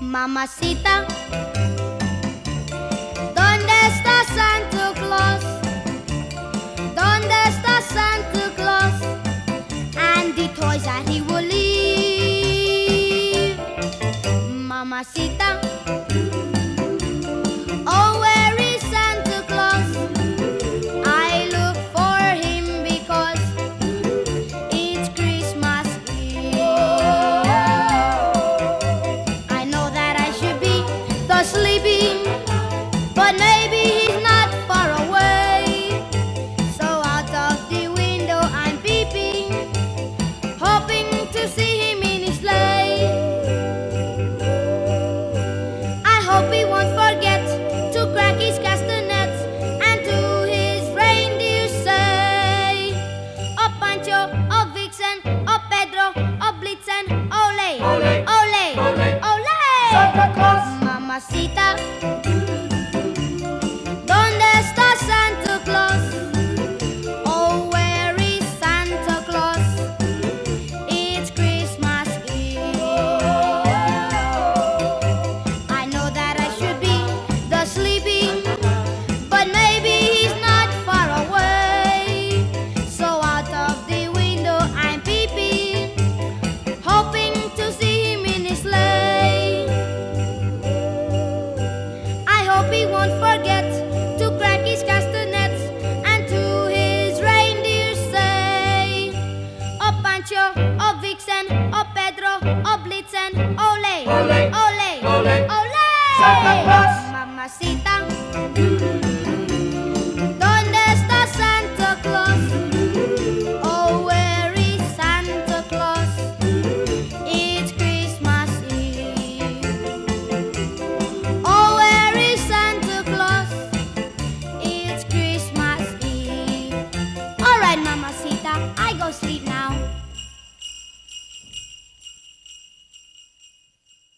Mamacita, ¿dónde está Santa Claus? ¿Dónde está Santa Claus? And the toys that he will leave. Mamacita, but maybe he's not far away. So out of the window I'm peeping, hoping to see him in his sleigh. I hope he won't forget to crack his castanets and to his reindeer say, Oh Pancho, oh Vixen, oh Pedro, oh Blitzen, ole, Ole, ole, ole, ole. Santa Claus. Mamacita, Pancho, oh Vixen, oh Pedro, oh Blitzen, ole, Ole, ole, ole, ole. Santa Claus. Mamacita,